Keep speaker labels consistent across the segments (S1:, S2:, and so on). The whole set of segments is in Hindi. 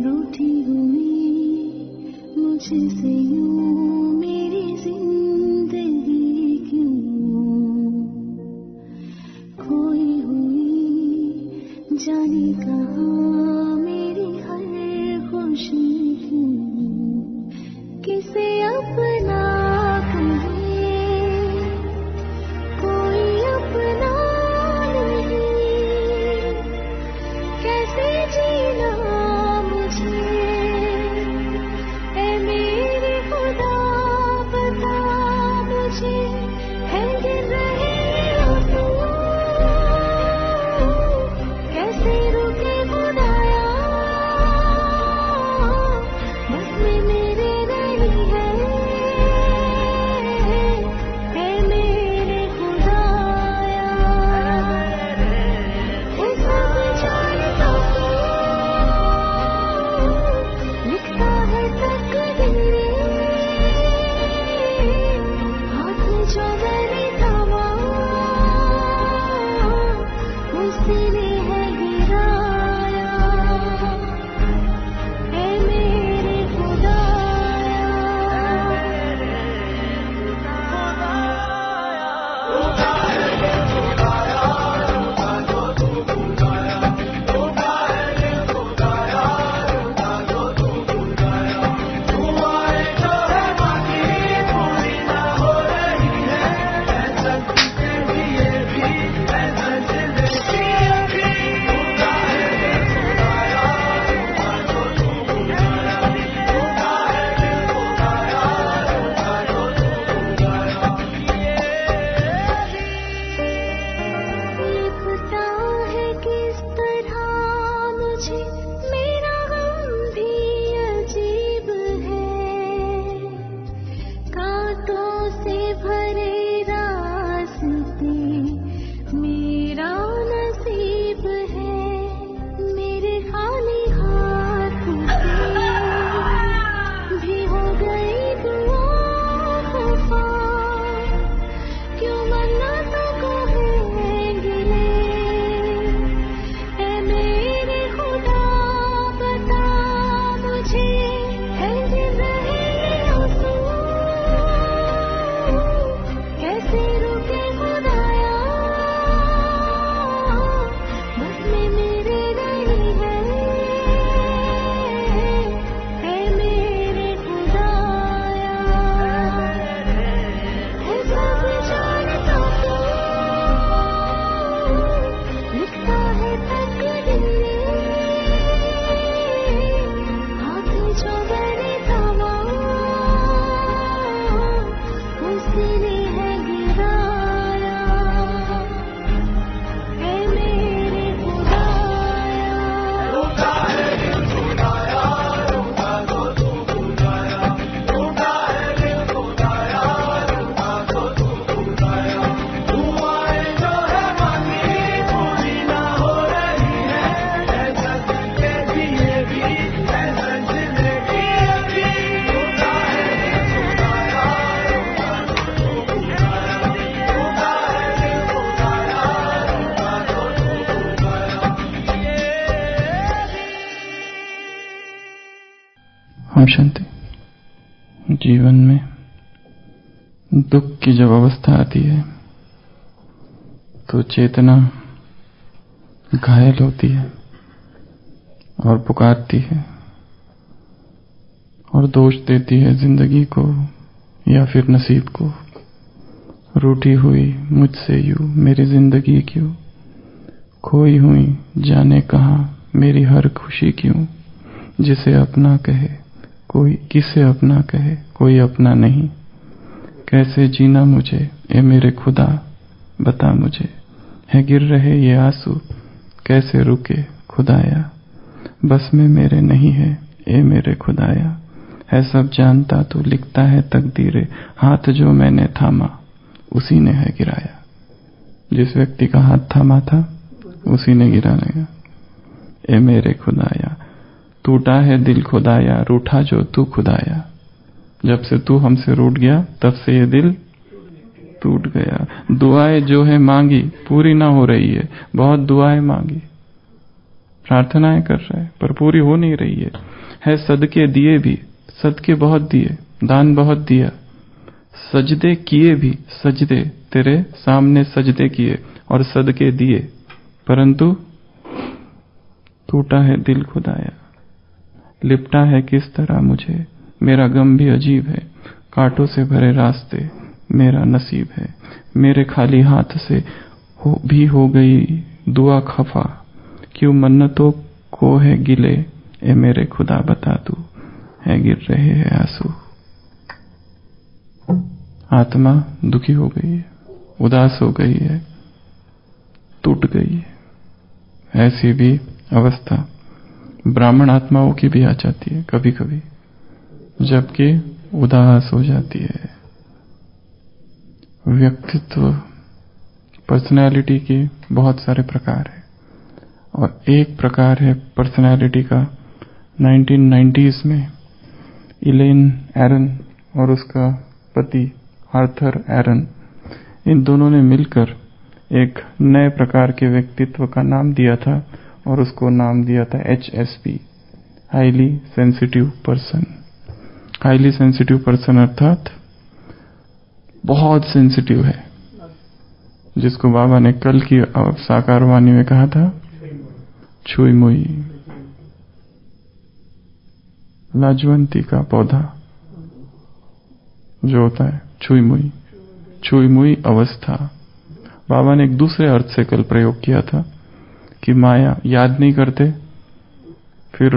S1: रूठी हुई मुझसे यूँ मेरी ज़िंदगी क्यों? खोई हुई जाने कहाँ
S2: शांति। जीवन में दुख की जब अवस्था आती है तो चेतना घायल होती है और पुकारती है और दोष देती है ज़िंदगी को या फिर नसीब को। रूठी हुई मुझसे यू, मेरी ज़िंदगी क्यों? खोई हुई जाने कहा, मेरी हर खुशी क्यों? जिसे अपना कहे। कोई किसे अपना कहे, कोई अपना नहीं। कैसे जीना मुझे ए मेरे खुदा, बता मुझे। है गिर रहे ये आँसू, कैसे रुके खुदाया। बस में मेरे नहीं है ए मेरे खुदाया। है सब जानता तू लिखता है तकदीरे, हाथ जो मैंने थामा, उसी ने है गिराया। जिस व्यक्ति का हाथ थामा था, उसी ने गिराने का। ए मेरे खुदाया। टूटा है दिल खुदाया, रूठा जो तू खुदाया। जब से तू हमसे रूठ गया, तब से ये दिल टूट गया। दुआएँ जो है मांगी, पूरी ना हो रही है। बहुत दुआएँ मांगी। प्रार्थनाएँ कर रहे है, पर पूरी हो नहीं रही है। है सदके दिए भी, सदके बहुत दिए, दान बहुत दिया। सजदे किए भी, सजदे, तेरे सामने सजदे किए और सदके दिए। परंतु टूटा है दिल खुदाया। लिपटा है किस तरह मुझे? मेरा गम भी अजीब है। कांटों से भरे रास्ते मेरा नसीब है। मेरे खाली हाथ से हो, भी हो गई दुआ खफा। क्यों मन्नतों को है गिले? ए मेरे खुदा, बता तू, है गिर रहे हैं आँसू। आत्मा दुखी हो गई है, उदास हो गई है, टूट गई है। ऐसी भी अवस्था। ब्राह्मण आत्माओं की भी आ जाती है कभी कभी जबकि उदास हो जाती है। व्यक्तित्व पर्सनैलिटी के बहुत सारे प्रकार है। और एक प्रकार है पर्सनैलिटी का 1990s में इलेन एरन और उसका पति आर्थर एरन इन दोनों ने मिलकर एक नए प्रकार के व्यक्तित्व का नाम दिया था। और उसको नाम दिया था H S P highly sensitive person highly sensitive person अर्थात बहुत सेंसिटिव है, जिसको बाबा ने कल की साकार वाणी में कहा था छुई मुई लाजवंती का पौधा जो होता है छुई मुई छुई मुई अवस्था। बाबा ने एक दूसरे अर्थ से कल प्रयोग किया था। कि माया याद नहीं करते, फिर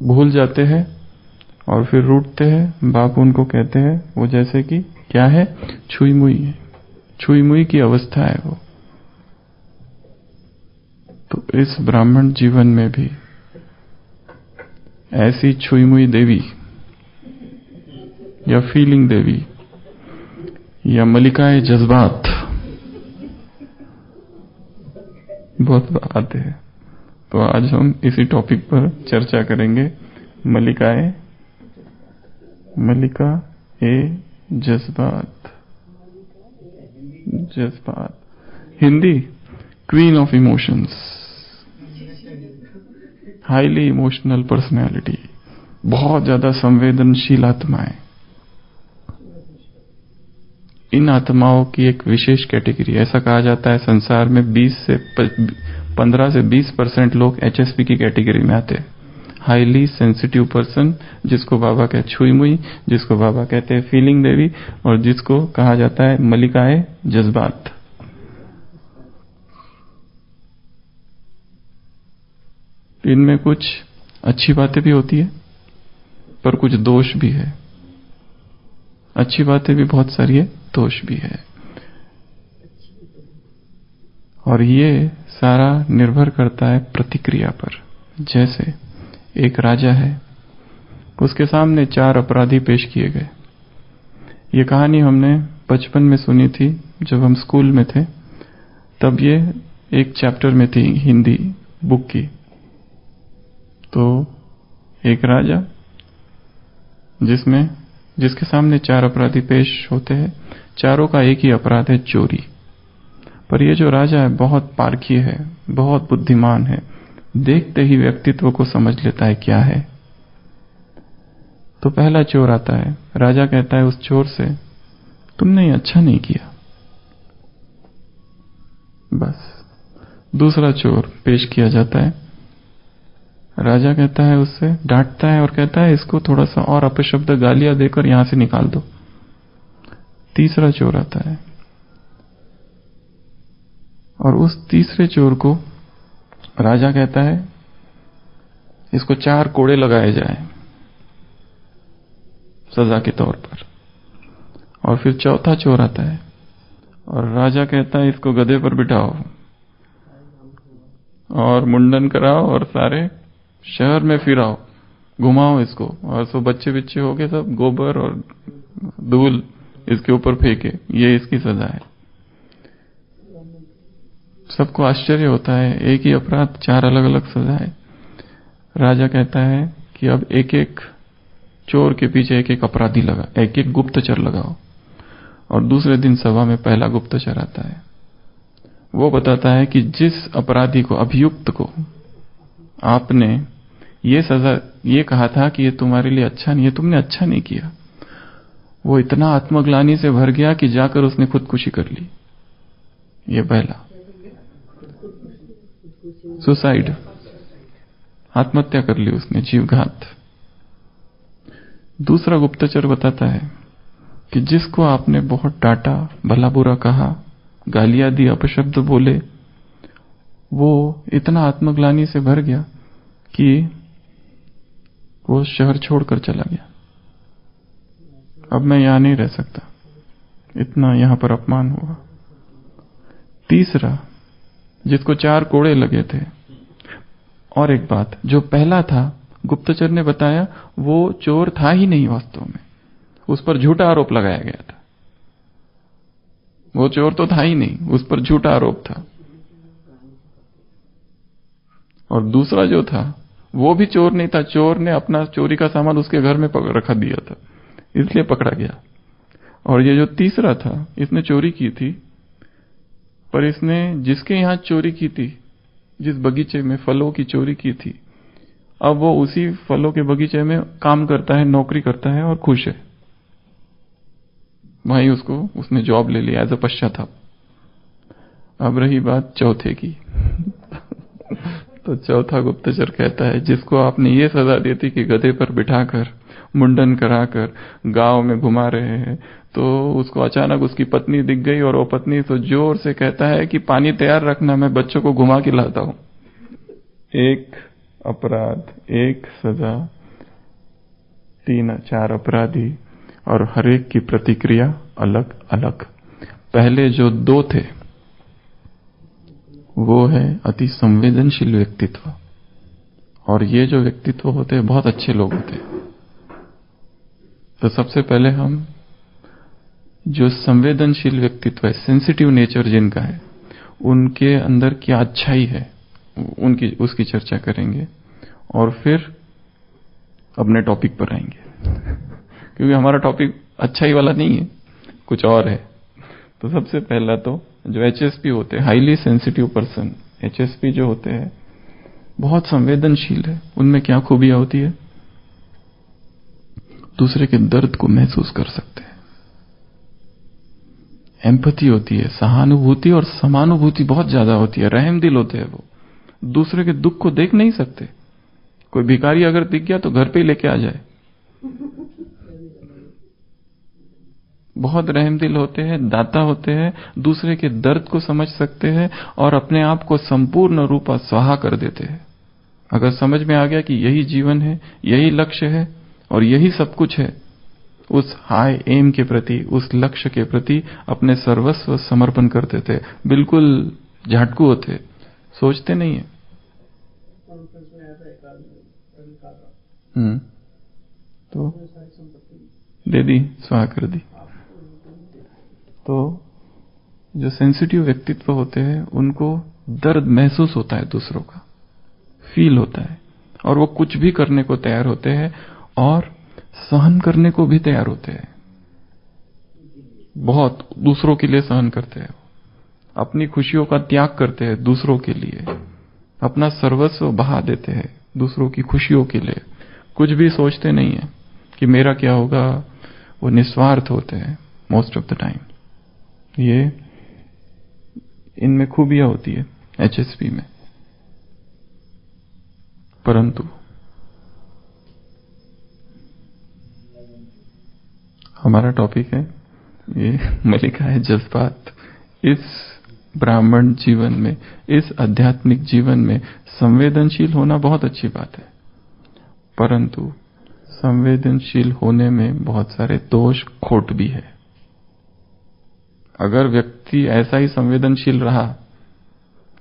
S2: भूल जाते हैं और फिर रूटते हैं। बाप उनको कहते हैं, वो जैसे कि, क्या है? छुई मुई है। छुई मुई की अवस्था है वो। तो इस ब्राह्मण जीवन में भी ऐसी छुई मुई देवी या फीलिंग देवी या मलिकाए जज्बात बहुत आते हैं। तो आज हम इसी टॉपिक पर चर्चा करेंगे। मलिकाए मलिका ए, जज्बात। जज्बात। Hindi queen of emotions highly emotional personality बहुत ज़्यादा संवेदनशील आत्माएँ। इन आत्माओं की एक विशेष कैटेगरी ऐसा कहा जाता है, संसार में 20 से 15 से 20 परसेंट लोग एचएसपी की कैटेगरी में आते हैं। हाईली सेंसिटिव पर्सन जिसको बाबा कहते छुई मुई जिसको बाबा कहते हैं फीलिंग देवी, और जिसको कहा जाता है मलिकाए जज्बात। इनमें कुछ अच्छी बातें भी होती है, पर कुछ दोष भी है। अच्छी बातें भी बहुत सारी है। दोष भी है। और ये सारा निर्भर करता है प्रतिक्रिया पर। जैसे एक राजा है, उसके सामने चार अपराधी पेश किए गए। ये कहानी हमने बचपन में सुनी थी, जब हम स्कूल में थे। तब ये एक चैप्टर में थी हिंदी बुक की। तो एक राजा, जिसमें, जिसके सामने चार अपराधी पेश होते हैं चारों का एक ही अपराध है चोरी। पर ये जो राजा है, बहुत पारखी है, बहुत बुद्धिमान है। देखते ही व्यक्तित्व को समझ लेता है क्या है। तो पहला चोर आता है। राजा कहता है, उस चोर से तुमने अच्छा नहीं किया। बस। दूसरा चोर पेश किया जाता है। राजा कहता है, उससे डांटता है और कहता है, इसको थोड़ा सा और अपशब्द गालियाँ देकर यहाँ से निकाल दो। तीसरा चोर आता है। और उस तीसरे चोर को राजा कहता है, इसको चार कोड़े लगाए जाए, सजा के तौर पर। और फिर चौथा चोर आता है, और राजा कहता है, इसको गधे पर बिठाओ, और मुंडन कराओ, और सारे शहर में फिराओ, घुमाओ इसको। और सो बच्चे बिच्चे हो गए सब गोबर और धूल इसके ऊपर फेंके, ये इसकी सजा है। सबको आश्चर्य होता है, एक ही अपराध, चार अलग अलग सजा है राजा कहता है कि अब एक एक चोर के पीछे एक एक अपराधी लगा एक एक गुप्तचर लगाओ। और दूसरे दिन सभा में पहला गुप्तचर आता है। वो बताता है कि जिस अपराधी को, अभियुक्त को, आपने ये सजा, ये कहा था कि ये तुम्हारे लिए अच्छा नहीं है तुमने अच्छा नहीं किया। वो इतना आत्मग्लानी से भर गया कि जाकर उसने खुदकुशी कर ली। ये पहला। सुसाइड आत्महत्या कर ली उसने, जीवघात। दूसरा गुप्तचर बताता है कि जिसको आपने बहुत डांटा, भला बुरा कहा, गालियाँ दी, अपशब्द बोले, वो इतना आत्मग्लानी से भर गया कि वो शहर छोड़कर चला गया। अब मैं यहाँ नहीं रह सकता। इतना यहाँ पर अपमान हुआ। तीसरा, जिसको चार कोड़े लगे थे, और एक बात, जो पहला था, गुप्तचर ने बताया, वो चोर था ही नहीं वास्तव में। उस पर झूठा आरोप लगाया गया था। वो चोर तो था ही नहीं, उस पर झूठा आरोप था। और दूसरा जो था, वो भी चोर नहीं था, चोर ने अपना चोरी का सामान उसके घर में रखा दिया था। इसलिए पकड़ा गया। और ये जो तीसरा था, इसने चोरी की थी, पर इसने जिसके यहाँ चोरी की थी, जिस बगीचे में फलों की चोरी की थी, अब वो उसी फलों के बगीचे में काम करता है, नौकरी करता है और खुश है। वहीं उसको, उसने जॉब ले लिया एज अ पश्चाताप। अब रही बात चौथे की। तो चौथा गुप्तचर कहता है, जिसको आपने ये सजा दी थी कि गधे पर बिठाकर मुंडन कराकर गाँव में घुमा रहे हैं। तो उसको अचानक उसकी पत्नी दिख गई और वो पत्नी तो ज़ोर से कहता है कि पानी तैयार रखना, मैं बच्चों को घुमा के लाता हूँ। एक अपराध, एक सजा, तीन चार अपराधी और हरेक की प्रतिक्रिया अलग अलग। पहले जो दो थे, वो है अति संवेदनशील व्यक्तित्व। और ये जो व्यक्तित्व होते हैं बहुत अच्छे लोग होते। हैं तो सबसे पहले हम जो संवेदनशील व्यक्तित्व है सेंसिटिव नेचर जिनका है, उनके अंदर क्या अच्छाई है, उनकी, उसकी चर्चा करेंगे और फिर अपने टॉपिक पर आएँगे। क्योंकि हमारा टॉपिक अच्छाई वाला नहीं है, कुछ और है। तो सबसे पहला तो जो एचएसपी होते हैं हाईली सेंसिटिव पर्सन एचएसपी जो होते हैं, बहुत संवेदनशील है, उनमें क्या खूबियाँ होती है? दूसरे के दर्द को महसूस कर सकते हैं। एम्पति होती है, सहानुभूति और समानुभूति बहुत ज़्यादा होती है रहम दिल होते हैं वो। दूसरे के दुख को देख नहीं सकते। कोई भिकारी अगर दिख गया तो घर पे ही लेके आ जाए। बहुत रहम दिल होते हैं, दाता होते हैं, दूसरे के दर्द को समझ सकते हैं और अपने आप को संपूर्ण रूपा स्वाहा कर देते हैं। अगर समझ में आ गया कि यही जीवन है, यही लक्ष्य है और यही सब कुछ है। उस हाई एम के प्रति, उस लक्ष्य के प्रति अपने सर्वस्व समर्पण करते थे। बिल्कुल झाटकू होते। सोचते नहीं है। हम्म। तो दे दी, स्वाहा कर दी। तो जो सेंसिटिव व्यक्तित्व होते हैं, उनको दर्द महसूस होता है दूसरों का। फील होता है। और वो कुछ भी करने को तैयार होते हैं और सहन करने को भी तैयार होते हैं। बहुत दूसरों के लिए सहन करते हैं। अपनी खुशियों का त्याग करते हैं दूसरों के लिए। अपना सर्वस्व बहा देते हैं दूसरों की खुशियों के लिए। कुछ भी सोचते नहीं है कि मेरा क्या होगा। वो निस्वार्थ होते हैं मोस्ट ऑफ़ द टाइम ये इनमें खूबियाँ होती है एचएसपी में। परंतु हमारा टॉपिक है। ये मलिका है जज्बात। इस ब्राह्मण जीवन में, इस आध्यात्मिक जीवन में संवेदनशील होना बहुत अच्छी बात है। परंतु संवेदनशील होने में बहुत सारे दोष, खोट भी है। अगर व्यक्ति ऐसा ही संवेदनशील रहा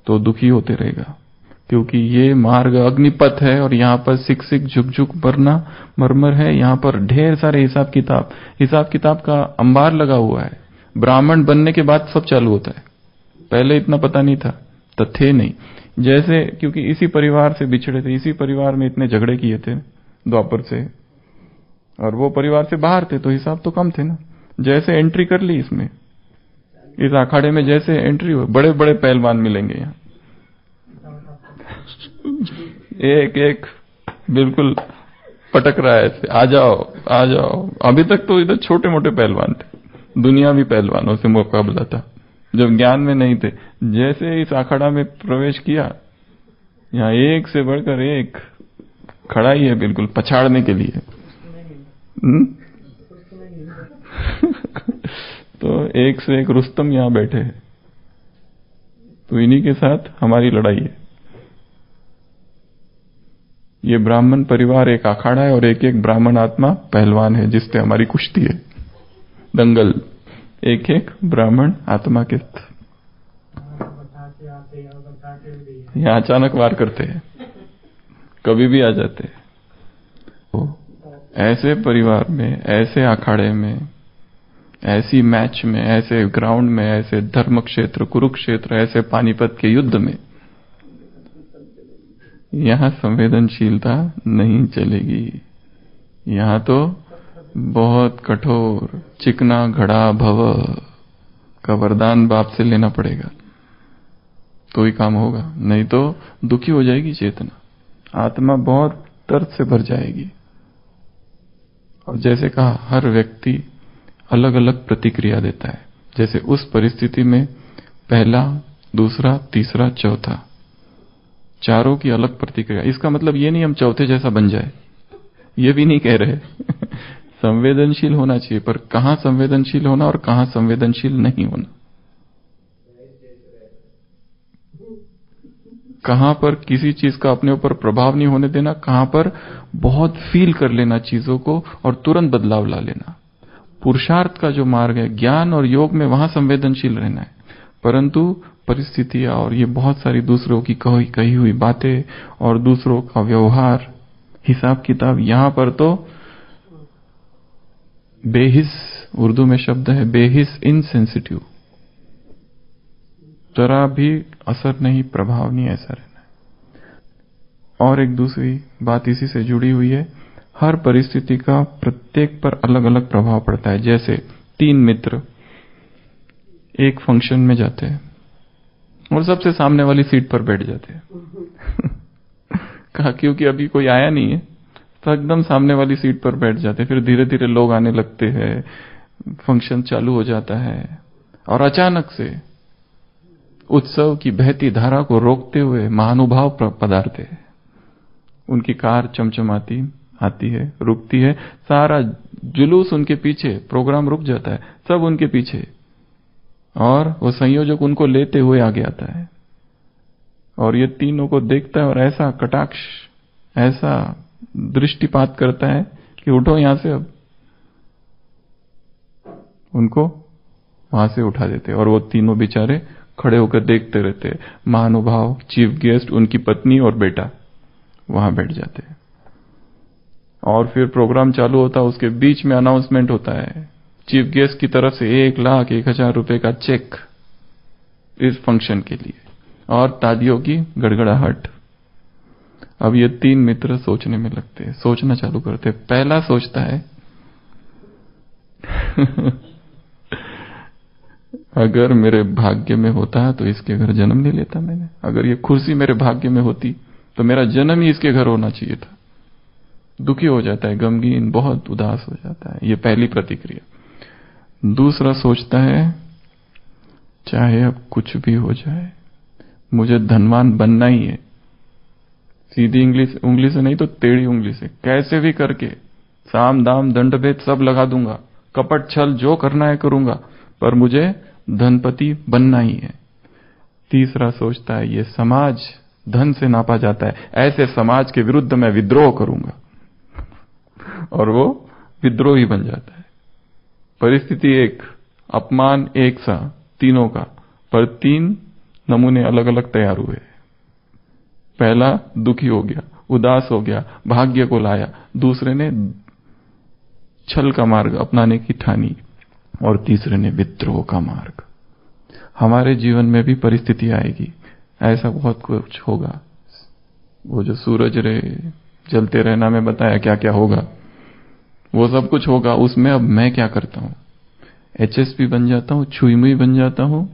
S2: तो दुखी होते रहेगा। क्योंकि ये मार्ग अग्निपथ है और यहाँ पर सिक सिक झुक झुक मरना मरमर है। यहाँ पर ढेर सारे हिसाब किताब। हिसाब किताब का अंबार लगा हुआ है। ब्राह्मण बनने के बाद सब चालू होता है। पहले इतना पता नहीं था तो थे नहीं। जैसे, क्योंकि इसी परिवार से बिछड़े थे, इसी परिवार में इतने झगड़े किए थे, द्वापर से। और वो परिवार से बाहर थे तो हिसाब तो कम थे ना। जैसे एंट्री कर ली इसमें। इस अखाड़े में जैसे एंट्री हो बड़े बड़े पहलवान मिलेंगे यहाँ। एक एक, बिल्कुल पटक रहा है ऐसे। आ जाओ आ जाओ। अभी तक तो इधर छोटे मोटे पहलवान थे। दुनियावी पहलवानों से मुकाबला था। जब ज्ञान में नहीं थे। जैसे इस अखाड़ा में प्रवेश किया, यहाँ एक से बढ़कर एक खड़ा ही है बिल्कुल पछाड़ने के लिए। हम्म? तो एक से एक रुस्तम यहाँ बैठे हैं। तो इन्हीं के साथ हमारी लड़ाई है। ये ब्राह्मण परिवार एक अखाड़ा है और एक एक ब्राह्मण आत्मा पहलवान है जिससे हमारी कुश्ती है। दंगल, एक एक ब्राह्मण आत्मा के यहाँ अचानक वार करते हैं। कभी भी आ जाते हैं। तो ऐसे परिवार में, ऐसे अखाड़े में, ऐसी मैच में, ऐसे ग्राउंड में, ऐसे धर्म क्षेत्र कुरुक्षेत्र, ऐसे पानीपत के युद्ध में यहाँ संवेदनशीलता नहीं चलेगी। यहाँ तो बहुत कठोर, चिकना घड़ा भव का वरदान बाप से लेना पड़ेगा। तो ही काम होगा, नहीं तो दुखी हो जाएगी चेतना। आत्मा बहुत दर्द से भर जाएगी। और जैसे कहा, हर व्यक्ति अलग अलग प्रतिक्रिया देता है। जैसे उस परिस्थिति में पहला, दूसरा, तीसरा, चौथा। चारों की अलग प्रतिक्रिया। इसका मतलब ये नहीं हम चौथे जैसा बन जाए। ये भी नहीं कह रहे। संवेदनशील होना चाहिए, पर कहाँ संवेदनशील होना और कहाँ संवेदनशील नहीं होना? कहाँ पर किसी चीज़ का अपने ऊपर प्रभाव नहीं होने देना, कहाँ पर बहुत फील कर लेना चीज़ों को और तुरंत बदलाव ला लेना। पुरुषार्थ का जो मार्ग है, ज्ञान और योग में वहाँ संवेदनशील रहना है। परंतु परिस्थितियाँ और ये बहुत सारी दूसरों की कही कही हुई बातें और दूसरों का व्यवहार। हिसाब किताब यहाँ पर तो बेहिस, उर्दू में शब्द है, बेहिस इनसेंसिटिव जरा भी असर नहीं, प्रभाव नहीं, ऐसा रहना है। और एक दूसरी बात इसी से जुड़ी हुई है, हर परिस्थिति का प्रत्येक पर अलग अलग प्रभाव पड़ता है। जैसे तीन मित्र एक फ़ंक्शन में जाते हैं। और सबसे सामने वाली सीट पर बैठ जाते हैं। कहा, क्योंकि अभी कोई आया नहीं है। तो एकदम सामने वाली सीट पर बैठ जाते फिर धीरे धीरे लोग आने लगते हैं। फ़ंक्शन चालू हो जाता है। और अचानक से उत्सव की बहती धारा को रोकते हुए महानुभाव पदार्थ उनकी कार चमचमाती आती है, रुकती है। सारा जुलूस उनके पीछे, प्रोग्राम रुक जाता है। सब उनके पीछे। और वो संयोजक उनको लेते हुए आगे आता है। और ये तीनों को देखता है और ऐसा कटाक्ष, ऐसा दृष्टिपात करता है कि उठो यहाँ से अब। उनको वहाँ से उठा देते और वो तीनों बेचारे खड़े होकर देखते रहते महानुभाव, चीफ गेस्ट, उनकी पत्नी और बेटा वहाँ बैठ जाते और फिर प्रोग्राम चालू होता है, उसके बीच में अनाउंसमेंट होता है। चीफ गेस्ट की तरफ़ से एक लाख एक हज़ार रुपए का चेक इस फ़ंक्शन के लिए। और तादियों की गड़गड़ाहट। अब ये तीन मित्र सोचने में लगते हैं। सोचना चालू करते हैं। पहला सोचता है, अगर मेरे भाग्य में होता तो इसके घर जन्म नहीं लेता मैंने। अगर ये कुर्सी मेरे भाग्य में होती तो मेरा जन्म ही इसके घर होना चाहिए था। दुखी हो जाता है, गमगीन, बहुत उदास हो जाता है। ये पहली प्रतिक्रिया। दूसरा सोचता है, चाहे अब कुछ भी हो जाए, मुझे धनवान बनना ही है। सीधी इंग्लिश, उंगली से नहीं तो टेढ़ी उंगली से, कैसे भी करके, साम दाम दंड भेद सब लगा दूँगा, कपट छल जो करना है करूँगा, पर मुझे धनपति बनना ही है। तीसरा सोचता है, ये समाज धन से नापा जाता है, ऐसे समाज के विरुद्ध मैं विद्रोह करूँगा, और वो विद्रोही बन जाता है। परिस्थिति एक, अपमान एक सा, तीनों का, पर तीन नमूने अलग अलग तैयार हुए। पहला दुखी हो गया, उदास हो गया, भाग्य को लाया, दूसरे ने छल का मार्ग अपनाने की ठानी, और तीसरे ने विद्रोह का मार्ग। हमारे जीवन में भी परिस्थिति आएगी, ऐसा बहुत कुछ होगा। वो जो सूरज रे, जलते रहना में बताया क्या क्या होगा। वो सब कुछ होगा, उसमें अब मैं क्या करता हूँ? एचएसपी बन जाता हूँ छुई मुई बन जाता हूँ।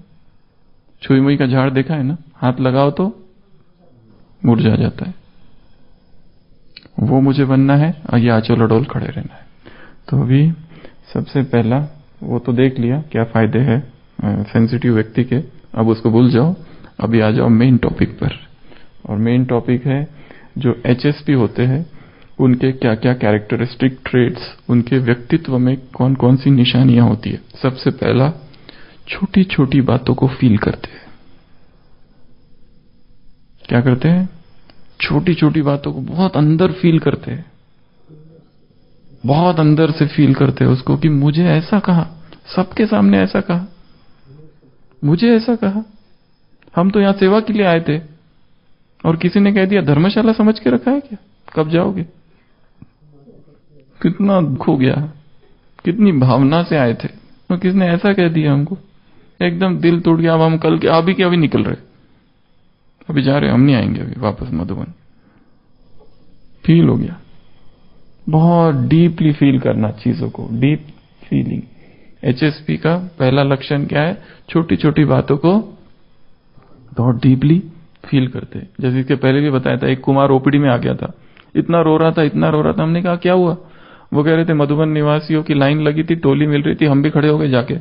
S2: छुई मुई का झाड़ देखा है ना? हाथ लगाओ तो मुरझा जाता है। वो मुझे बनना है और ये आचल अडोल खड़े रहना है। तो अभी सबसे पहला, वो तो देख लिया, क्या फ़ायदे है सेंसिटिव व्यक्ति के। अब उसको भूल जाओ, अभी आ जाओ मेन टॉपिक पर। और मेन टॉपिक है, जो एचएसपी होते हैं उनके क्या क्या कैरेक्टरिस्टिक ट्रेड्स उनके व्यक्तित्व में कौन कौन सी निशानियाँ होती है। सबसे पहला छोटी छोटी बातों को फील करते हैं। क्या करते हैं? छोटी छोटी बातों को बहुत अंदर फील करते हैं। बहुत अंदर से फील करते हैं उसको कि मुझे ऐसा कहा, सबके सामने ऐसा कहा। मुझे ऐसा कहा। हम तो यहाँ सेवा के लिए आए थे। और किसी ने कह दिया, धर्मशाला समझ के रखा है क्या? कब जाओगे? कितना दुख हो गया। कितनी भावना से आए थे। तो किसने ऐसा कह दिया हमको? एकदम दिल टूट गया। अब हम कल के अभी के अभी निकल रहे। अभी जा रहे हम नहीं आएँगे अभी वापस मधुबन। फील हो गया। बहुत डीपली फील करना चीज़ों को। Deep feeling. एचएसपी का पहला लक्षण क्या है? छोटी छोटी बातों को बहुत डीपली फील करते जैसे इसके पहले भी बताया था, एक कुमार ओपीडी में आ गया था। इतना रो रहा था, इतना रो रहा था। हमने कहा, क्या हुआ? वो कह रहे थे, मधुबन निवासियों की लाइन लगी थी, टोली मिल रही थी, हम भी खड़े हो गए जाके।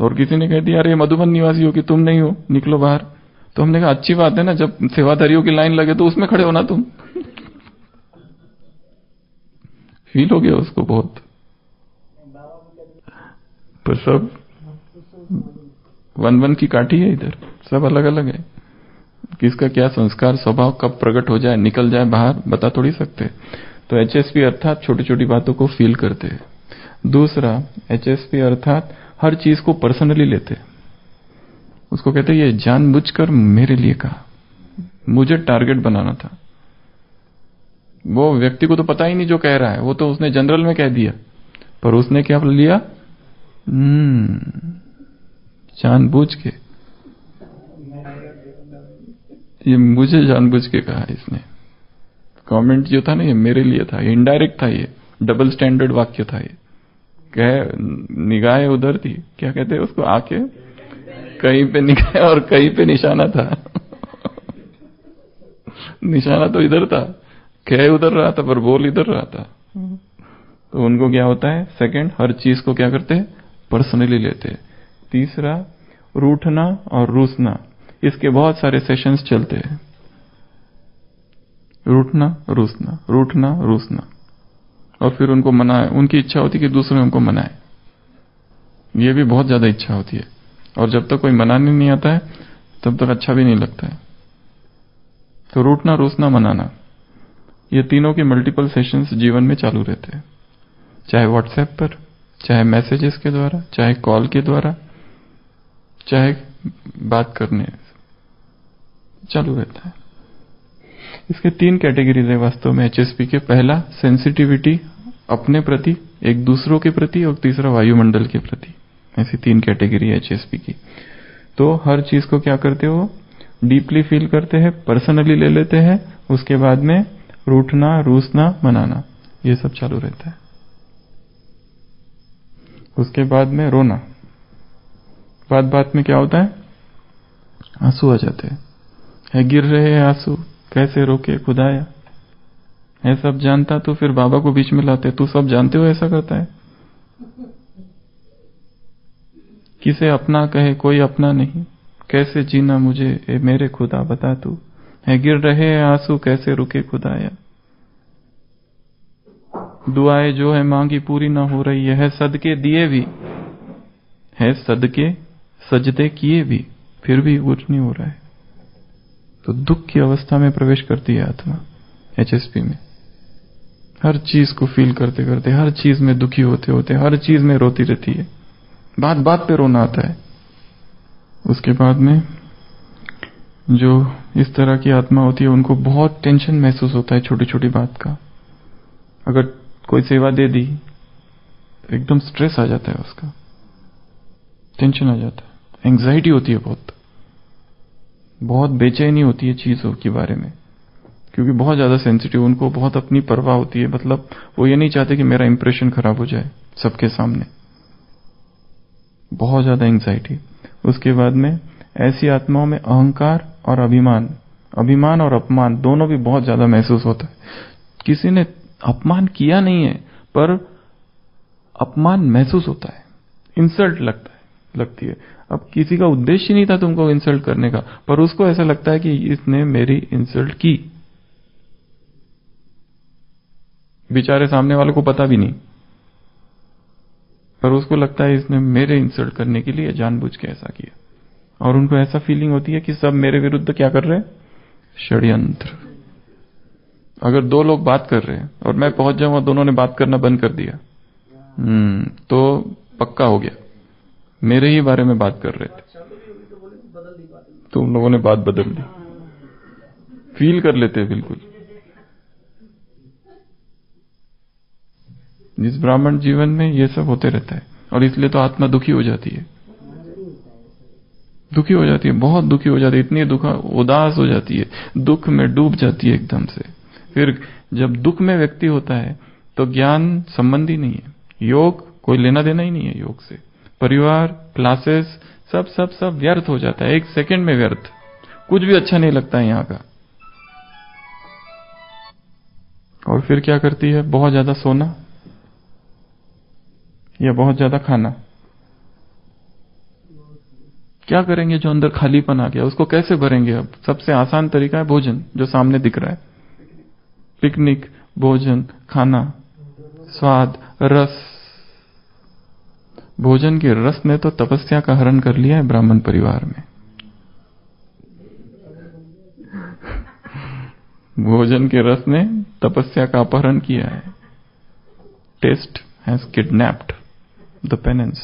S2: और किसी ने कह दिया, अरे, मधुबन निवासियों की तुम नहीं हो, निकलो बाहर। तो हमने कहा, अच्छी बात है ना, जब सेवाधारियों की लाइन लगे तो उसमें खड़े होना तुम। फील हो गया उसको बहुत। पर सब वन वन की काठी है इधर, सब अलग अलग है। किसका क्या संस्कार, स्वभाव कब प्रकट हो जाए, निकल जाए बाहर, बता थोड़ी सकते। तो एचएसपी अर्थात छोटी छोटी बातों को फील करते हैं। दूसरा एचएसपी अर्थात हर चीज़ को पर्सनली लेते उसको कहते ये जानबूझकर मेरे लिए कहा। मुझे टारगेट बनाना था। वो व्यक्ति को तो पता ही नहीं जो कह रहा है। वो तो उसने जनरल में कह दिया। पर उसने क्या लिया? हम्म, जानबूझ के। ये मुझे जानबूझ के कहा इसने। कमेंट जो था ना, ये मेरे लिए था इनडायरेक्ट था ये डबल स्टैंडर्ड वाक्य था ये। कह, निगाह उधर थी, क्या कहते हैं उसको आके कहीं पे निगाह और कहीं पे निशाना था। निशाना तो इधर था, कह उधर रहा था, पर बोल इधर रहा था। तो उनको क्या होता है? सेकंड हर चीज़ को क्या करते हैं? पर्सनली लेते हैं। तीसरा, रूठना और रूसना, इसके बहुत सारे सेशंस चलते हैं। रूठना, रूसना रूठना, रूसना। और फिर उनको मनाए। उनकी इच्छा होती है कि दूसरे उनको मनाए। ये भी बहुत ज़्यादा इच्छा होती है। और जब तक कोई मनाने नहीं आता है, तब तक अच्छा भी नहीं लगता है। तो रूठना, रूसना, मनाना, ये तीनों के मल्टीपल सेशंस जीवन में चालू रहते हैं। चाहे व्हाट्सएप पर, चाहे मैसेजेस के द्वारा, चाहे कॉल के द्वारा, चाहे बात करने, चालू रहता है। इसके तीन कैटेगरीज है वास्तव में एचएसपी के। पहला सेंसिटिविटी अपने प्रति, एक दूसरों के प्रति और तीसरा वायुमंडल के प्रति। ऐसी तीन कैटेगरी है एचएसपी की। तो हर चीज़ को क्या करते हो? डीपली फील करते हैं पर्सनली ले लेते हैं, उसके बाद में रूठना, रूसना, मनाना, ये सब चालू रहता है। उसके बाद में रोना। बात बात में क्या होता है? आँसू आ जाते हैं। है गिर रहे हैं आँसू। कैसे रोके खुदाया? है सब जानता तो फिर बाबा को बीच में लाते। तू सब जानते हो ऐसा करता है? किसे अपना कहे, कोई अपना नहीं। कैसे जीना मुझे? ए मेरे खुदा, बता तू। है गिर रहे आँसू, कैसे रुके खुदाया? दुआएँ जो है मांगी पूरी ना हो रही है सदके दिए भी। है सदके, सजदे किए भी। फिर भी कुछ नहीं हो रहा है। तो दुख की अवस्था में प्रवेश करती है आत्मा एचएसपी में। हर चीज़ को फील करते करते, हर चीज़ में दुखी होते होते, हर चीज़ में रोती रहती है। बात बात पे रोना आता है। उसके बाद में जो इस तरह की आत्मा होती है, उनको बहुत टेंशन महसूस होता है छोटी छोटी बात का। अगर कोई सेवा दे दी तो एकदम स्ट्रेस आ जाता है उसका। टेंशन आ जाता है। एंग्जाइटी होती है बहुत। बहुत बेचैनी होती है चीज़ों के बारे में। क्योंकि बहुत ज़्यादा सेंसिटिव उनको बहुत अपनी परवाह होती है। मतलब वो ये नहीं चाहते कि मेरा इंप्रेशन खराब हो जाए सबके सामने। बहुत ज़्यादा एंग्जाइटी उसके बाद में ऐसी आत्माओं में अहंकार और अभिमान अभिमान और अपमान दोनों भी बहुत ज़्यादा महसूस होता है। किसी ने अपमान किया नहीं है, पर अपमान महसूस होता है। इंसल्ट लगता है, लगती है। अब किसी का उद्देश्य नहीं था तुमको इंसल्ट करने का, पर उसको ऐसा लगता है कि इसने मेरी इंसल्ट की। बेचारे सामने वाले को पता भी नहीं, पर उसको लगता है इसने मेरे इंसल्ट करने के लिए जानबूझ के ऐसा किया। और उनको ऐसा फीलिंग होती है कि सब मेरे विरुद्ध क्या कर रहे हैं? षड्यंत्र। अगर दो लोग बात कर रहे हैं और मैं पहुँच जाऊँ और दोनों ने बात करना बंद कर दिया हम्म तो पक्का हो गया। मेरे ही बारे में बात कर रहे थे। तो उन लोगों ने बात बदल दी। फील कर लेते बिल्कुल। जिस ब्राह्मण जीवन में ये सब होते रहता है, और इसलिए तो आत्मा दुखी हो जाती है। दुखी हो जाती है, बहुत दुखी हो जाती है, इतनी दुख, उदास हो जाती है, दुख में डूब जाती है एकदम से। फिर जब दुख में व्यक्ति होता है तो ज्ञान संबंधी नहीं है। योग कोई लेना देना ही नहीं है योग से। परिवार क्लासेस सब सब सब व्यर्थ हो जाता है। एक सेकंड में व्यर्थ। कुछ भी अच्छा नहीं लगता है यहाँ का। और फिर क्या करती है? बहुत ज़्यादा सोना या बहुत ज़्यादा खाना? क्या करेंगे जो अंदर खालीपन आ गया? उसको कैसे भरेंगे अब? सबसे आसान तरीका है भोजन, जो सामने दिख रहा है। पिकनिक भोजन, खाना, स्वाद, रस। भोजन के रस ने तो तपस्या का हरण कर लिया है ब्राह्मण परिवार में। भोजन के रस ने तपस्या का अपहरण किया है। Test has kidnapped the penance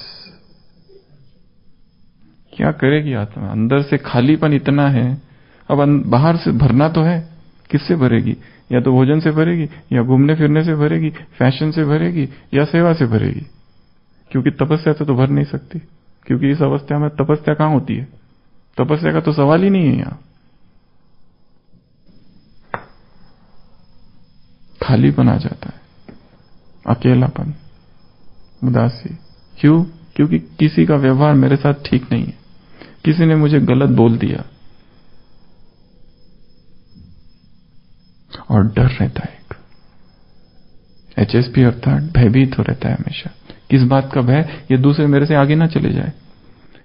S2: क्या करेगी आत्मा? अंदर से खालीपन इतना है। अब बाहर से भरना तो है। किससे भरेगी? या तो भोजन से भरेगी, या घूमने फिरने से भरेगी, फ़ैशन से भरेगी, या सेवा से भरेगी। क्योंकि तपस्या से तो भर नहीं सकती। क्योंकि इस अवस्था में तपस्या कहाँ होती है? तपस्या का तो सवाल ही नहीं है यहाँ। खालीपन आ जाता है। अकेलापन, उदासी। क्यों? क्योंकि किसी का व्यवहार मेरे साथ ठीक नहीं है। किसी ने मुझे गलत बोल दिया। और डर रहता है एक। एचएसपी अर्थात भयभीत हो रहता है हमेशा। किस बात का भय ये दूसरे मेरे से आगे ना चले जाए।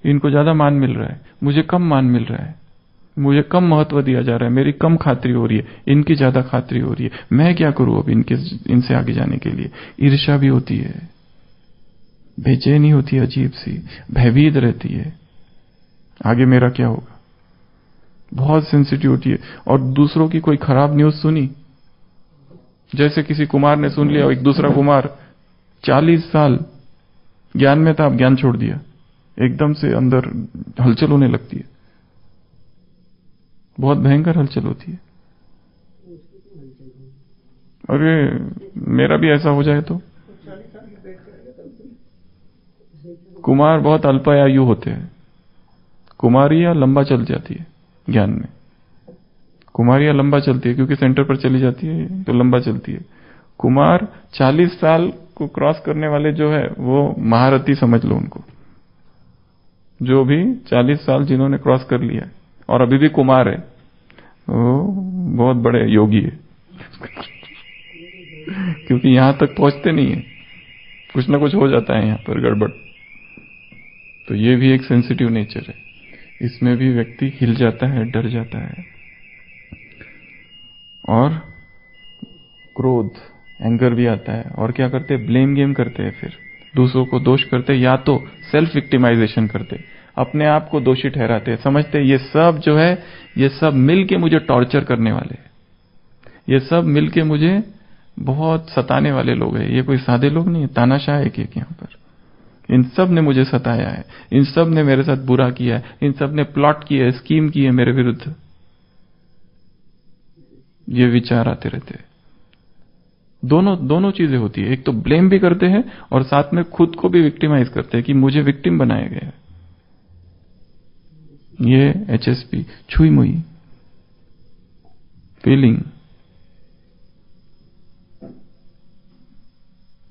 S2: इनको ज़्यादा मान मिल रहा है, मुझे कम मान मिल रहा है, मुझे कम महत्व दिया जा रहा है, मेरी कम खातरी हो रही है, इनकी ज़्यादा खातरी हो रही है। मैं क्या करूँ अब इनके, इनसे आगे जाने के लिए? ईर्षा भी होती है, बेचैनी होती है अजीब सी, भयभीत रहती है। आगे मेरा क्या होगा? बहुत सेंसिटिव होती है। और दूसरों की कोई खराब न्यूज़ सुनी? जैसे किसी कुमार ने सुन लिया, एक दूसरा कुमार चालीस साल ज्ञान में था, अब ज्ञान छोड़ दिया। एकदम से अंदर हलचल होने लगती है। बहुत भयंकर हलचल होती है। अरे, मेरा भी ऐसा हो जाए तो। कुमार बहुत अल्पायु होते हैं। कुमारियाँ लंबा चल जाती है ज्ञान में। कुमारियाँ लंबा चलती है, क्योंकि सेंटर पर चली जाती है तो लंबा चलती है। कुमार 40 साल को क्रॉस करने वाले जो है, वो महारथी समझ लो उनको। जो भी 40 साल जिन्होंने क्रॉस कर लिया और अभी भी कुमार है, वो बहुत बड़े योगी है। क्योंकि यहाँ तक पहुँचते नहीं है। कुछ ना कुछ हो जाता है यहाँ पर गड़बड़। तो ये भी एक सेंसिटिव नेचर है। इसमें भी व्यक्ति हिल जाता है, डर जाता है। और क्रोध। एंगर भी आता है। और क्या करते ब्लेम गेम करते हैं फिर। दूसरों को दोष करते या तो सेल्फ विक्टिमाइजेशन करते अपने आप को दोषी ठहराते समझते ये सब जो है, ये सब मिल के मुझे टॉर्चर करने वाले ये सब मिल के मुझे बहुत सताने वाले लोग हैं। ये कोई सादे लोग नहीं है। तानाशाह है एक यहाँ पर। इन सबने मुझे सताया है। इन सबने मेरे साथ बुरा किया है। इन सबने प्लॉट किया है स्कीम की है मेरे विरुद्ध। ये विचार आते रहते हैं। दोनों दोनों चीज़ें होती है। एक तो ब्लेम भी करते हैं और साथ में खुद को भी विक्टिमाइज करते हैं कि मुझे विक्टिम बनाया गया ये एचएसपी छुई मुई फीलिंग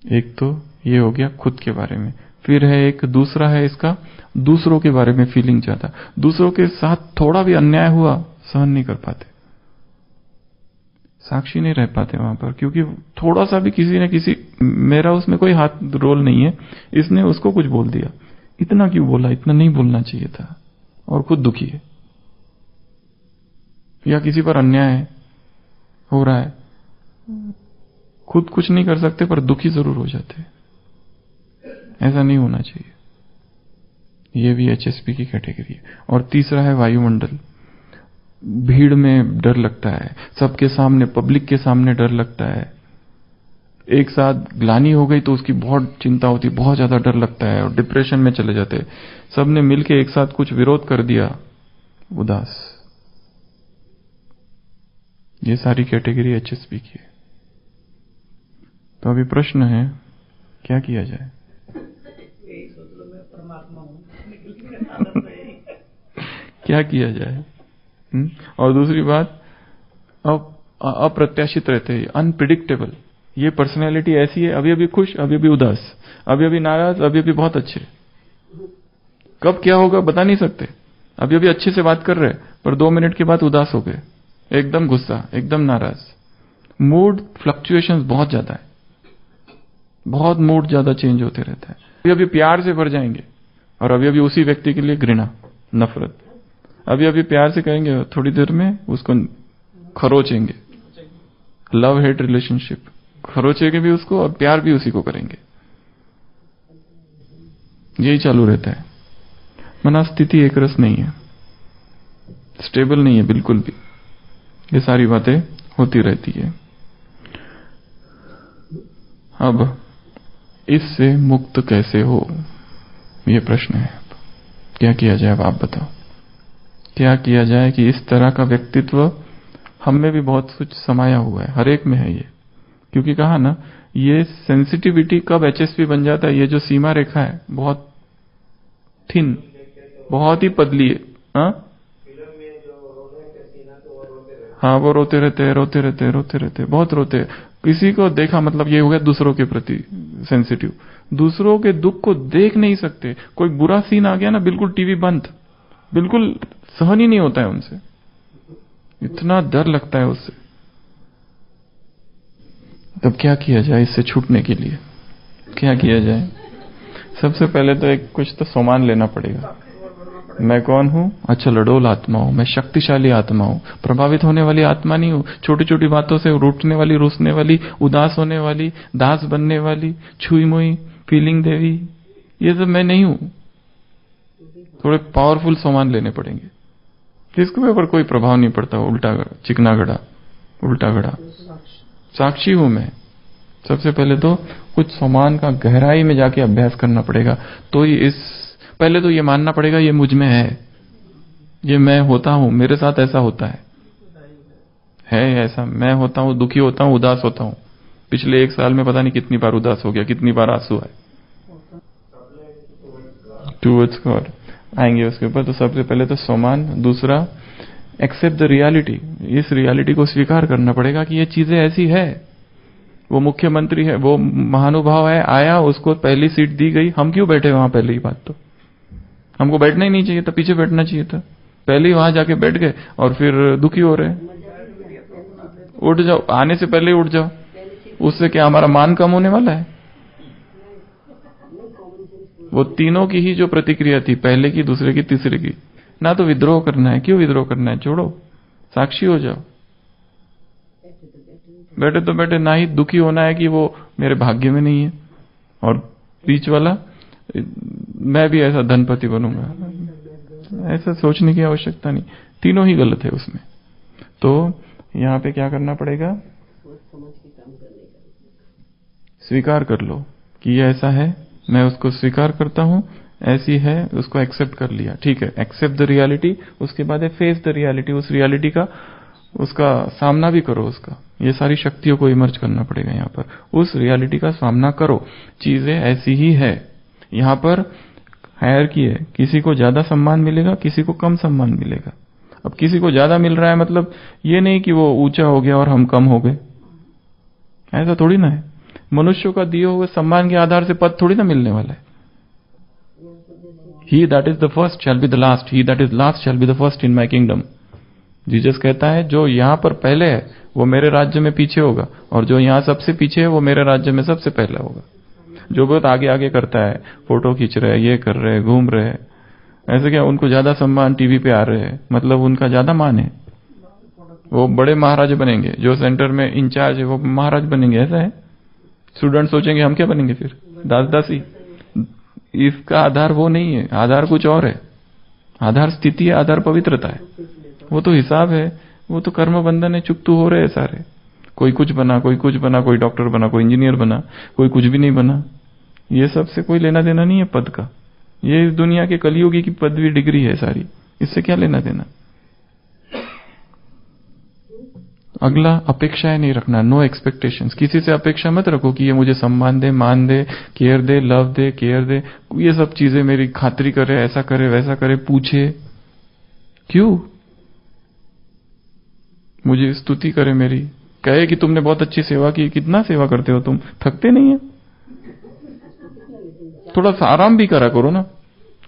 S2: एक तो ये हो गया खुद के बारे में। फिर है एक, दूसरा है इसका, दूसरों के बारे में फीलिंग ज़्यादा। दूसरों के साथ थोड़ा भी अन्याय हुआ, सहन नहीं कर पाते। साक्षी नहीं रह पाते वहाँ पर, क्योंकि थोड़ा सा भी किसी ने किसी, मेरा उसमें कोई हाथ रोल नहीं है। इसने उसको कुछ बोल दिया। इतना क्यों बोला? इतना नहीं बोलना चाहिए था। और खुद दुखी है। या किसी पर अन्याय है हो रहा है। खुद कुछ नहीं कर सकते, पर दुखी ज़रूर हो जाते ऐसा नहीं होना चाहिए। यह भी एचएसपी की कैटेगरी है। और तीसरा है वायुमंडल। भीड़ में डर लगता है सबके सामने पब्लिक के सामने डर लगता है। एक साथ ग्लानी हो गई तो उसकी बहुत चिंता होती बहुत ज़्यादा डर लगता है और डिप्रेशन में चले जाते। सबने मिलके एक साथ कुछ विरोध कर दिया। उदास। ये सारी कैटेगरी एचएसपी की है। तो अभी प्रश्न है क्या किया जाए? क्या किया जाए? हुँ? और दूसरी बात अप्रत्याशित रहते हैं अनप्रिडिक्टेबल ये पर्सनैलिटी ऐसी है अभी अभी खुश अभी अभी उदास अभी अभी नाराज़ अभी अभी बहुत अच्छे। कब क्या होगा बता नहीं सकते। अभी अभी अच्छे से बात कर रहे पर दो मिनट के बाद उदास हो गए। एकदम गुस्सा, एकदम नाराज़। मूड फ्लक्चुएशंस बहुत ज़्यादा है। बहुत मूड ज़्यादा चेंज होते रहता है। अभी अभी प्यार से भर जाएँगे, और अभी अभी उसी व्यक्ति के लिए घृणा, नफरत। अभी अभी प्यार से कहेंगे, थोड़ी देर में उसको खरोचेंगे। लव हेट रिलेशनशिप खरोचेंगे भी उसको और प्यार भी उसी को करेंगे। यही चालू रहता है। मना स्थिति एक रस नहीं है। स्टेबल नहीं है, बिल्कुल भी। ये सारी बातें होती रहती है। अब, इससे मुक्त कैसे हो? ये प्रश्न है। क्या किया जाए अब आप बताओ। क्या किया जाए कि इस तरह का व्यक्तित्व हम में भी बहुत कुछ समाया हुआ है। हर एक में है ये। क्योंकि कहा ना, ये सेंसिटिविटी कब एचएसपी बन जाता है? ये जो सीमा रेखा है, बहुत थिन, बहुत ही पतली है। हा? हाँ वो रोते रहते हैं, रोते रहते रोते रहते बहुत रोते किसी को देखा मतलब ये हो गया दूसरों के प्रति सेंसिटिव दूसरों के दुख को देख नहीं सकते। कोई बुरा सीन आ गया ना, बिल्कुल टीवी बंद। बिल्कुल सहन ही नहीं होता है उनसे। इतना डर लगता है उससे। तब क्या किया जाए इससे छूटने के लिए? क्या किया जाए? सबसे पहले तो एक कुछ तो सामान लेना पड़ेगा। मैं कौन हूँ? अच्छा लडोल आत्मा हूँ। मैं शक्तिशाली आत्मा हूँ। प्रभावित होने वाली आत्मा नहीं हूँ। छोटी छोटी बातों से रूटने वाली, रूसने वाली, उदास होने वाली, दास बनने वाली छुई मुई फीलिंग देवी, ये सब मैं नहीं हूँ। थोड़े पावरफुल सामान लेने पड़ेंगे। इसके ऊपर कोई प्रभाव नहीं पड़ता, उल्टा चिकना गड़ा, उल्टा गड़ा। साक्षी हूँ मैं। सबसे पहले तो कुछ सामान का गहराई में जाके अभ्यास करना पड़ेगा। तो ही इस, पहले तो ये मानना पड़ेगा, ये मुझमें है। ये मैं होता हूँ, मेरे साथ ऐसा होता है। है ऐसा, मैं होता हूँ, दुखी होता हूँ, उदास होता हूँ। पिछले एक साल में पता नहीं कितनी बार उदास हो गया, कितनी बार आँसू है टूवर्ड्स गॉड आएँगे उसके ऊपर तो सबसे पहले तो सोमान, दूसरा एक्सेप्ट द रियलिटी इस रियलिटी को स्वीकार करना पड़ेगा कि ये चीज़ें ऐसी है। वो मुख्यमंत्री है, वो महानुभाव है, आया, उसको पहली सीट दी गई। हम क्यों बैठे वहाँ पहली बात तो? हमको बैठना ही नहीं चाहिए था, पीछे बैठना चाहिए था। पहले ही वहाँ जाके बैठ गए और फिर दुखी हो रहे उठ जाओ, आने से पहले उठ जाओ। उससे क्या हमारा मान कम होने वाला है? वो तीनों की ही जो प्रतिक्रिया थी, पहले की, दूसरे की, तीसरे की। ना तो विद्रोह करना है। क्यों विद्रोह करना है? छोड़ो। साक्षी हो जाओ। बैठे तो बैठे ना ही दुखी होना है कि वो मेरे भाग्य में नहीं है। और बीच वाला, मैं भी ऐसा धनपति बनूँगा। ऐसा सोचने की आवश्यकता नहीं। तीनों ही गलत है उसमें। तो यहाँ पे क्या करना पड़ेगा? स्वीकार कर लो कि ये ऐसा है। मैं उसको स्वीकार करता हूँ, ऐसी है, उसको एक्सेप्ट कर लिया। ठीक है एक्सेप्ट द रियलिटी उसके बाद है फेस द रियलिटी उस रियलिटी का, उसका सामना भी करो उसका। ये सारी शक्तियों को इमर्ज करना पड़ेगा यहाँ पर। उस रियलिटी का सामना करो। चीज़ें ऐसी ही है। यहाँ पर हायर की है किसी को ज़्यादा सम्मान मिलेगा, किसी को कम सम्मान मिलेगा। अब किसी को ज़्यादा मिल रहा है मतलब ये नहीं कि वो ऊँचा हो गया और हम कम हो गए। ऐसा थोड़ी ना है। मनुष्यों का दिए हुए सम्मान के आधार से पद थोड़ी ना मिलने वाला है। He that is the first shall be the last he that is last shall be the first in my kingdom Jesus कहता है, जो यहाँ पर पहले है, वो मेरे राज्य में पीछे होगा, और जो यहाँ सबसे पीछे है, वो मेरे राज्य में सबसे पहला होगा। जो बहुत आगे आगे करता है, फ़ोटो खींच रहे हैं, ये कर रहे हैं, घूम रहे हैं, ऐसे क्या उनको ज़्यादा सम्मान टीवी पे आ रहे हैं? मतलब उनका ज़्यादा मान है। वो बड़े महाराज बनेंगे, जो सेंटर में इंचार्ज है, वो महाराज बनेंगे, ऐसा है? स्टूडेंट सोचेंगे, हम क्या बनेंगे फिर? दास दासी इसका आधार वो नहीं है, आधार कुछ और है। आधार स्थिति है, आधार पवित्रता है। वो तो हिसाब है, वो तो कर्म बंधन है चुप तो हो रहे हैं सारे। कोई कुछ बना, कोई कुछ बना, कोई डॉक्टर बना, कोई इंजीनियर बना, कोई कुछ भी नहीं बना। ये सबसे कोई लेना देना नहीं है पद का। ये इस दुनिया के कलयुगी की पदवी डिग्री है सारी। इससे क्या लेना देना? अगला अपेक्षाएँ नहीं रखना नो एक्सपेक्टेशंस किसी से अपेक्षा मत रखो कि ये मुझे सम्मान दे, मान दे केयर दे लव दे केयर दे। ये सब चीज़ें मेरी खातरी करे, ऐसा करे, वैसा करे, पूछे। क्यों? मुझे स्तुति करे मेरी। कहे कि तुमने बहुत अच्छी सेवा की, कितना सेवा करते हो तुम? थकते नहीं है? थोड़ा सा आराम भी करा करो ना।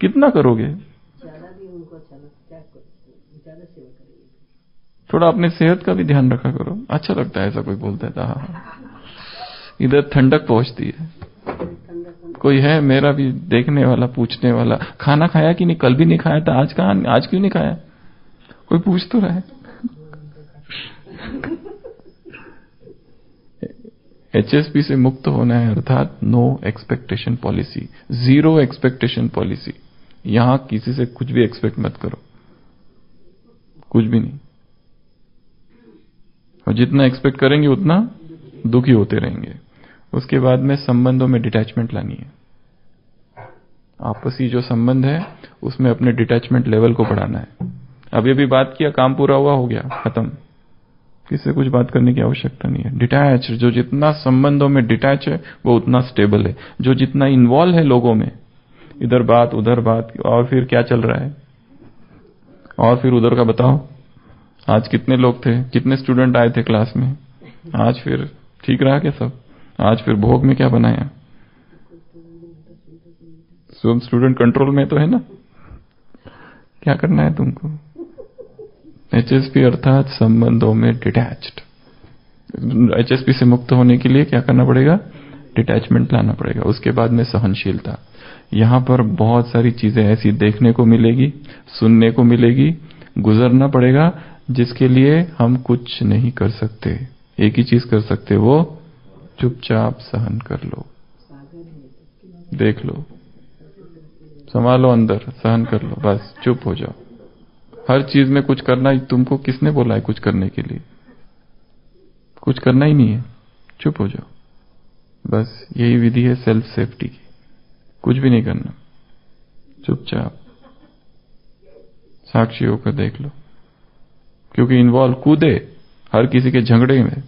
S2: कितना करोगे? थोड़ा अपने सेहत का भी ध्यान रखा करो। अच्छा लगता है ऐसा कोई बोलता है तो हाँ हाँ। इधर ठंडक पहुँचती है। कोई है मेरा भी देखने वाला, पूछने वाला, खाना खाया कि नहीं? कल भी नहीं खाया था, आज कहा, आज क्यों नहीं खाया? कोई पूछ तो रहा है। एचएसपी से मुक्त होना है अर्थात no expectation policy zero expectation policy यहाँ किसी से कुछ भी एक्सपेक्ट मत करो। कुछ भी नहीं। और जितना एक्सपेक्ट करेंगे, उतना दुखी होते रहेंगे। उसके बाद में संबंधों में डिटैचमेंट लानी है। आपसी जो संबंध है, उसमें अपने डिटैचमेंट लेवल को बढ़ाना है। अभी अभी बात किया, काम पूरा हुआ, हो गया, खत्म। किससे कुछ बात करने की आवश्यकता नहीं है। डिटैच जो जितना संबंधों में डिटैच है, वो उतना स्टेबल है। जो जितना इन्वॉल्व है लोगों में, इधर बात, उधर बात, और फिर क्या चल रहा है? और फिर उधर का बताओ। आज कितने लोग थे? कितने स्टूडेंट आए थे क्लास में? आज फिर ठीक रहा क्या सब? आज फिर भोग में क्या बनाया? सब स्टूडेंट कंट्रोल में तो है ना? क्या करना है तुमको? एच एस पी अर्थात संबंधों में डिटैच्ड पी से मुक्त होने के लिए क्या करना पड़ेगा? डिटैचमेंट लाना पड़ेगा। उसके बाद में सहनशीलता। यहाँ पर बहुत सारी चीज़ें ऐसी देखने को मिलेगी, सुनने को मिलेगी, गुजरना पड़ेगा जिसके लिए हम कुछ नहीं कर सकते। एक ही चीज़ कर सकते, वो चुपचाप सहन कर लो। देख लो। संभालो अंदर, सहन कर लो। बस, चुप हो जाओ। हर चीज़ में कुछ करना तुमको किसने बोला है कुछ करने के लिए? कुछ करना ही नहीं है। चुप हो जाओ। बस, यही विधि है सेल्फ सेफ्टी की। कुछ भी नहीं करना। चुपचाप। साक्षी होकर देख लो। क्योंकि इन्वॉल्व कूदे हर किसी के झगड़े में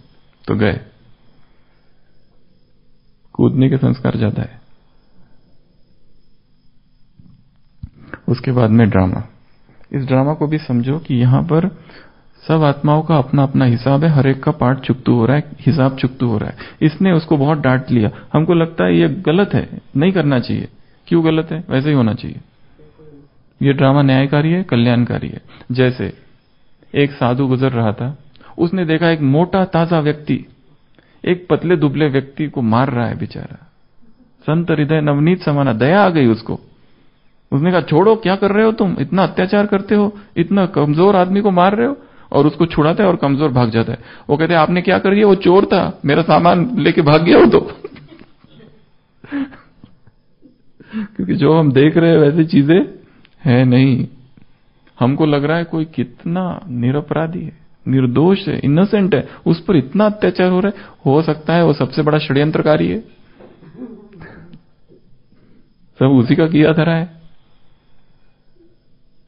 S2: तो गए। कूदने के संस्कार ज़्यादा है। उसके बाद में ड्रामा इस ड्रामा को भी समझो कि यहाँ पर सब आत्माओं का अपना अपना हिसाब है, हर एक का पार्ट चुकतू हो रहा है, हिसाब चुकतू हो रहा है। इसने उसको बहुत डांट लिया। हमको लगता है ये गलत है, नहीं करना चाहिए। क्यों गलत है? वैसे ही होना चाहिए। ये ड्रामा न्यायकारी है, कल्याणकारी है। जैसे एक साधु गुजर रहा था। उसने देखा एक मोटा, ताज़ा व्यक्ति, एक पतले, दुबले व्यक्ति को मार रहा है बेचारा। संत हृदय नवनीत समाना, दया आ गई उसको। उसने कहा, छोड़ो, क्या कर रहे हो तुम? इतना अत्याचार करते हो, इतना कमज़ोर आदमी को मार रहे हो? और उसको छुड़ाता है और कमज़ोर भाग जाता है। वो कहते, आपने क्या कर दिया? वो चोर था, मेरा सामान लेके भाग गया वो तो। क्योंकि जो हम देख रहे हैं, वैसी चीज़ें है नहीं। हमको लग रहा है कोई कितना निरपराधी है, निर्दोष है इनोसेंट है, उस पर इतना अत्याचार हो रहा है, हो सकता है वो सबसे बड़ा षड्यंत्रकारी है। सब उसी का किया धरा है।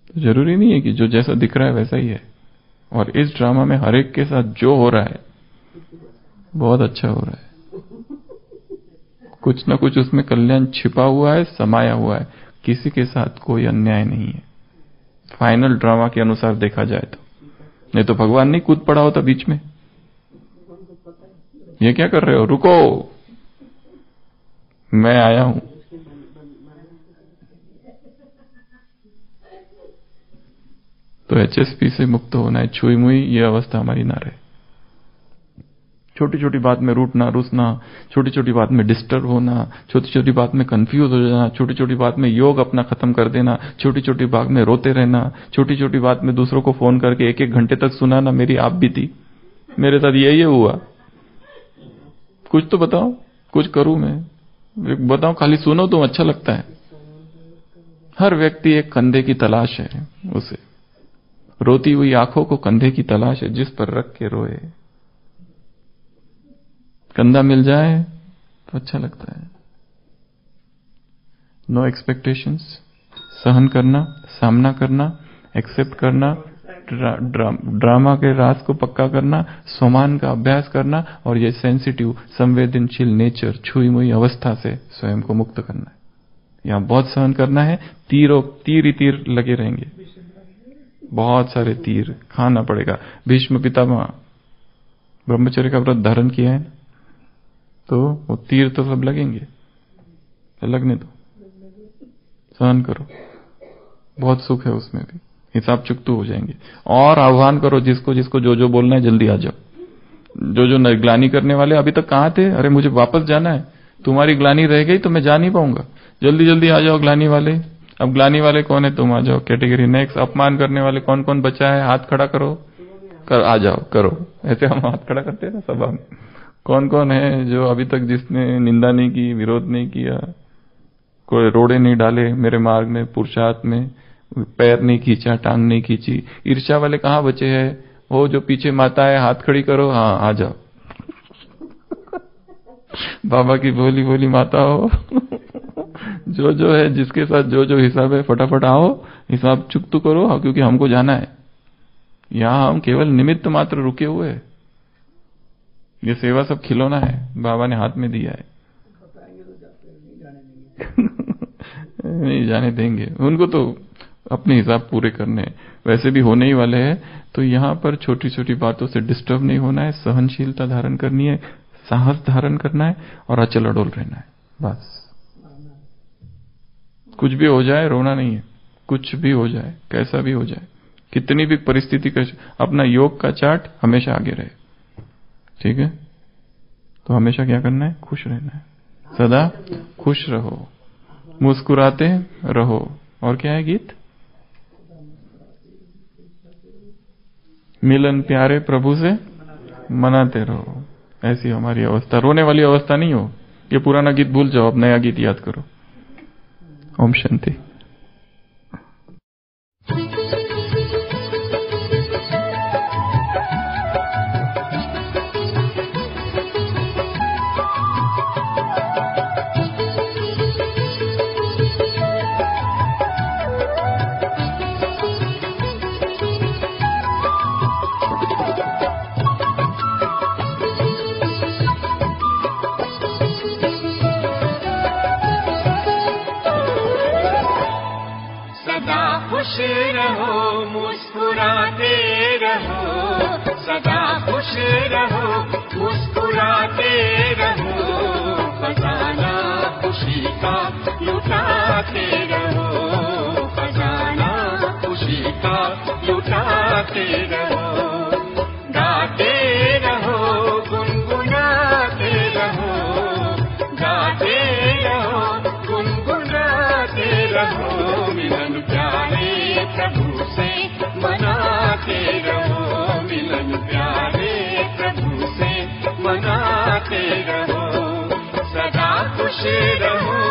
S2: तो ज़रूरी नहीं है कि जो जैसा दिख रहा है वैसा ही है। और इस ड्रामा में हर एक के साथ जो हो रहा है, बहुत अच्छा हो रहा है। कुछ ना कुछ उसमें कल्याण छिपा हुआ है, समाया हुआ है। किसी के साथ कोई अन्याय नहीं है। फाइनल ड्रामा के अनुसार देखा जाए तो। नहीं तो भगवान नहीं कूद पड़ा होता बीच में। ये क्या कर रहे हो? रुको। मैं आया हूँ। तो एचएसपी से मुक्त होना है, छुई मुई, ये अवस्था हमारी ना रहे। छोटी छोटी बात में रूटना रुसना छोटी छोटी बात में डिस्टर्ब होना छोटी छोटी बात में कंफ्यूज हो जाना छोटी छोटी बात में योग अपना खत्म कर देना छोटी छोटी बात में रोते रहना छोटी छोटी बात में दूसरों को फ़ोन करके एक एक घंटे तक सुनाना मेरी आप भी थी मेरे साथ यही हुआ। कुछ तो बताओ, कुछ करूँ मैं? बताओ, खाली सुनो तो अच्छा लगता है। हर व्यक्ति एक कंधे की तलाश है उसे। रोती हुई आँखों को कंधे की तलाश है, जिस पर रख के रोए। कंधा मिल जाए तो अच्छा लगता है। नो एक्सपेक्टेशंस सहन करना सामना करना एक्सेप्ट करना ड्रा, ड्रा, ड्रामा के राज को पक्का करना सोमान का अभ्यास करना और ये सेंसिटिव संवेदनशील नेचर छुई मुई अवस्था से स्वयं को मुक्त करना है। यहाँ बहुत सहन करना है तीरों तीर ही तीर लगे रहेंगे। बहुत सारे तीर खाना पड़ेगा। भीष्म पितामह ब्रह्मचर्य का व्रत धारण किया है। तो वो तीर तो सब लगेंगे। लगने दो। सहन करो। बहुत सुख है उसमें भी। हिसाब चुकतू हो जाएँगे। और आह्वान करो जिसको जिसको जो जो बोलना है, जल्दी आ जाओ। जो जो ग्लानी करने वाले, अभी तक कहाँ थे? अरे, मुझे वापस जाना है। तुम्हारी ग्लानी रह गई तो मैं जा नहीं पाऊँगा। जल्दी जल्दी आ जाओ ग्लानी वाले। अब ग्लानी वाले कौन है? तुम आ जाओ। कैटेगरी नेक्स्ट अपमान करने वाले कौन कौन बचा है? हाथ खड़ा करो। कर आ जाओ, करो। ऐसे हम हाथ खड़ा करते हैं ना सभा में कौन कौन है जो अभी तक जिसने निंदा नहीं की विरोध नहीं किया कोई रोड़े नहीं डाले मेरे मार्ग में पुरुषार्थ में पैर नहीं खींचा टांग नहीं खींची। ईर्षा वाले कहाँ बचे हैं? वो जो पीछे माता है हाथ खड़ी करो। हाँ आ जाओ। बाबा की बोली बोली माता हो। जो जो है जिसके साथ जो जो हिसाब है फटाफट आओ हिसाब चुकतू करो। हाँ, क्योंकि हमको जाना है। यहाँ हम केवल निमित्त मात्र रुके हुए ये सेवा सब खिलौना है, बाबा ने हाथ में दिया है। नहीं, जाने देंगे। उनको तो अपने हिसाब पूरे करने वैसे भी होने ही वाले हैं तो यहाँ पर छोटी छोटी बातों से डिस्टर्ब नहीं होना है, सहनशीलता धारण करनी है, साहस धारण करना है और अचल अडोल रहना है, बस। कुछ भी हो जाए, रोना नहीं है। कुछ भी हो जाए, कैसा भी हो जाए, कितनी भी परिस्थिति का अपना योग का चार्ट हमेशा आगे रहे। ठीक है? तो हमेशा क्या करना है? खुश रहना है। सदा खुश रहो। मुस्कुराते रहो। और क्या है गीत? मिलन प्यारे प्रभु से मनाते रहो। ऐसी हमारी अवस्था। रोने वाली अवस्था नहीं हो। ये पुराना गीत भूल जाओ। अब नया गीत याद करो। ओम शांति।
S3: लुटाते रहो, गाते रहो, गुनगुनाते रहो, गाते रहो, गुनगुनाते रहो, मिलन प्यारे प्रभु से मनाते रहो, मिलन प्यारे प्रभु से मनाते रहो, सदा खुश रहो।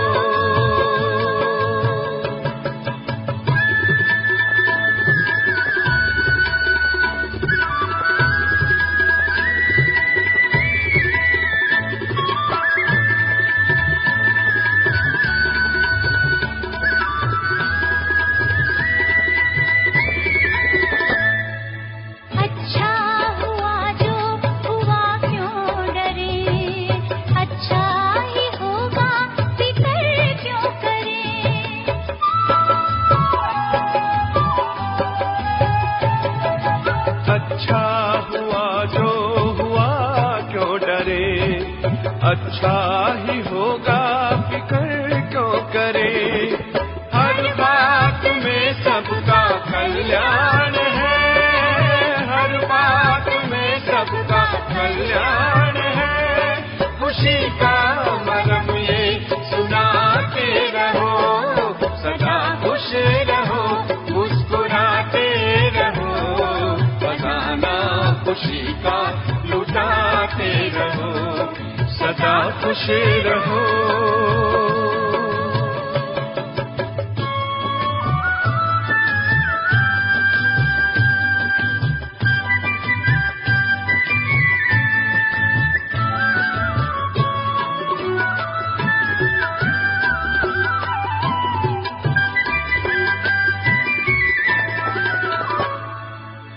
S3: खुशी का लुटाते रहो सदा खुश रहो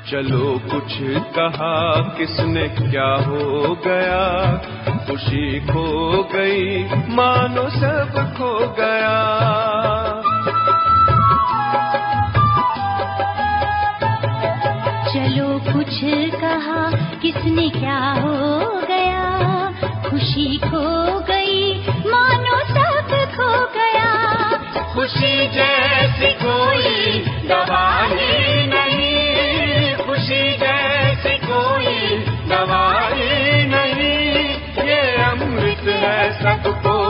S4: चलो कहा किसने क्या हो गया? खुशी खो गई मानो सब खो गया।
S1: चलो कुछ कहा किसने क्या हो गया? खुशी खो गई मानो सब खो गया।
S3: खुशी जैसी कोई दवा ही कोई दवा